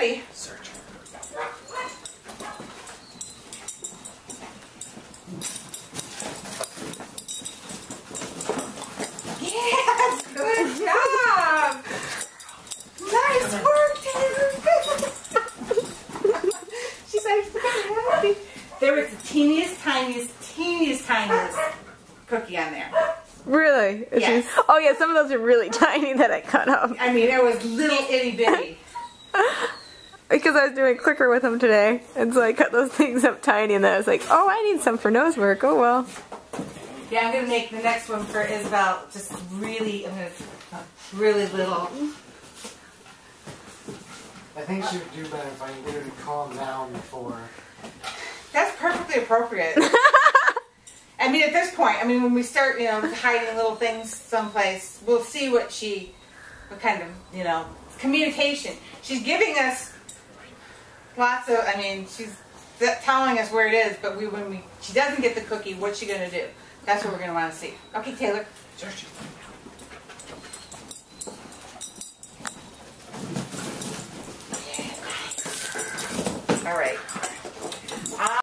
ready. Search. Yes, good job. Nice work, Taylor. She's like so happy. There was the teeniest, tiniest, teeniest, tiniest cookie on there. Really? Yes. oh yeah, some of those are really tiny that I cut up I mean, it was little itty bitty. Because I was doing clicker with them today, and so I cut those things up tiny, and then I was like, oh, I need some for nose work. Oh well. Yeah, I'm gonna make the next one for Isabel just really, I'm gonna really little. I think she would do better if I can get her to calm down before. That's perfectly appropriate. I mean, at this point, I mean, when we start, you know, hiding little things someplace, we'll see what she, what kind of, you know, communication. She's giving us lots of, I mean, she's telling us where it is, but we, when we, she doesn't get the cookie, what's she gonna do? That's what we're gonna want to see. Okay, Taylor. Search. All right.